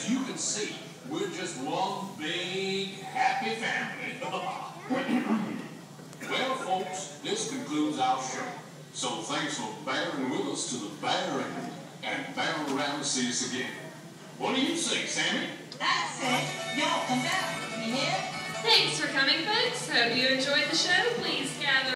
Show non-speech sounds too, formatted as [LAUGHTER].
as you can see, we're just one big happy family. [LAUGHS] well, folks, this concludes our show. So thanks for bearing with us to the bearing and bear around to see us again. What do you say, Sammy? That's it. y'all come back You here. Thanks for coming, folks. Hope you enjoyed the show. Please gather.